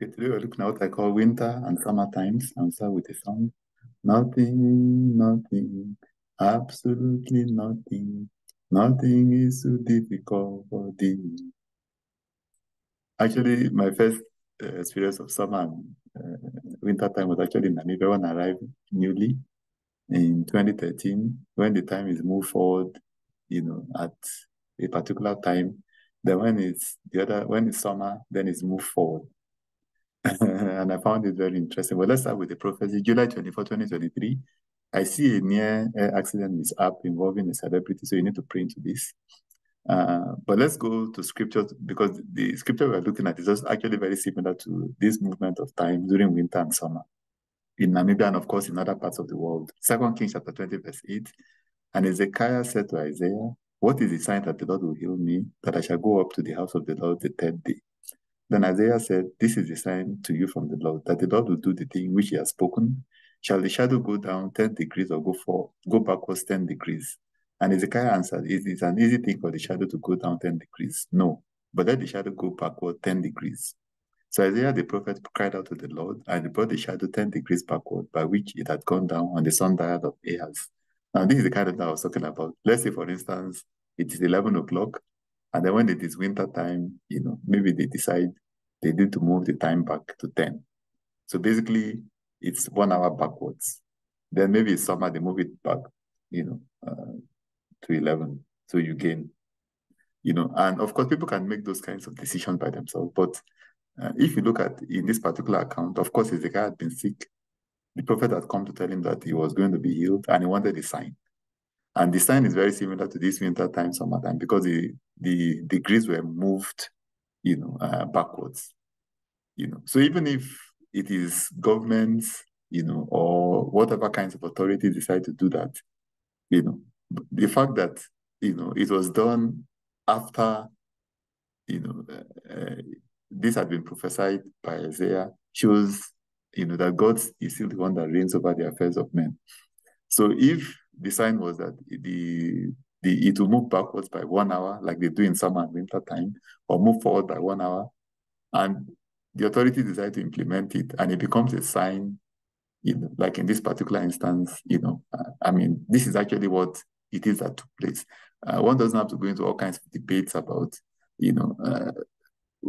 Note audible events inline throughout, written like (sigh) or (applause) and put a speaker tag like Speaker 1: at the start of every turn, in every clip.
Speaker 1: Today we're looking at what I call winter and summer times. I'll start with a song. Nothing, nothing, absolutely nothing. Nothing is too difficult for thee. Actually, my first uh, experience of summer and uh, winter time was actually in Namibia when I arrived newly in 2013. When the time is moved forward, you know, at a particular time, then when it's the other, when it's summer, then it's moved forward. (laughs) and I found it very interesting. Well, let's start with the prophecy. July 24, 2023. I see a near accident is up involving a celebrity, so you need to pray into this. Uh, but let's go to scriptures because the scripture we're looking at is just actually very similar to this movement of time during winter and summer in Namibia and, of course, in other parts of the world. Second Kings chapter 20, verse 8. And Hezekiah said to Isaiah, What is the sign that the Lord will heal me, that I shall go up to the house of the Lord the third day? Then Isaiah said, This is the sign to you from the Lord, that the Lord will do the thing which he has spoken. Shall the shadow go down 10 degrees or go for go backwards 10 degrees? And Hezekiah answered, It is an easy thing for the shadow to go down 10 degrees. No, but let the shadow go backward 10 degrees. So Isaiah the prophet cried out to the Lord, and he brought the shadow 10 degrees backward, by which it had gone down on the sun sundial of Ahaz. Now, this is the kind of thing I was talking about. Let's say, for instance, it is 11 o'clock, and then when it is winter time, you know, maybe they decide they need to move the time back to 10. So basically, it's one hour backwards. Then maybe it's summer, they move it back, you know, uh, to 11. So you gain, you know, and of course, people can make those kinds of decisions by themselves. But uh, if you look at in this particular account, of course, the guy had been sick. The prophet had come to tell him that he was going to be healed and he wanted a sign. And the sign is very similar to this winter time, summertime, because the, the degrees were moved, you know, uh, backwards. You know, so even if it is governments, you know, or whatever kinds of authorities decide to do that, you know, the fact that you know it was done after, you know, uh, this had been prophesied by Isaiah shows, you know, that God is still the one that reigns over the affairs of men. So if the sign was that the the it will move backwards by one hour, like they do in summer and winter time, or move forward by one hour, and the authority decide to implement it, and it becomes a sign, you know, like in this particular instance, you know, uh, I mean, this is actually what it is that took place. Uh, one doesn't have to go into all kinds of debates about, you know, uh,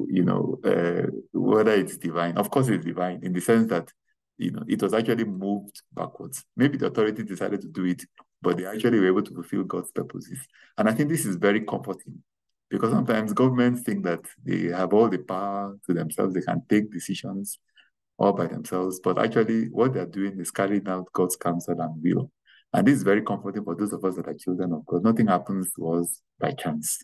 Speaker 1: you know, uh, whether it's divine. Of course, it's divine in the sense that you know, it was actually moved backwards. Maybe the authority decided to do it, but they actually were able to fulfill God's purposes. And I think this is very comforting because sometimes governments think that they have all the power to themselves, they can take decisions all by themselves, but actually what they're doing is carrying out God's counsel and will. And this is very comforting for those of us that are children of God. Nothing happens to us by chance.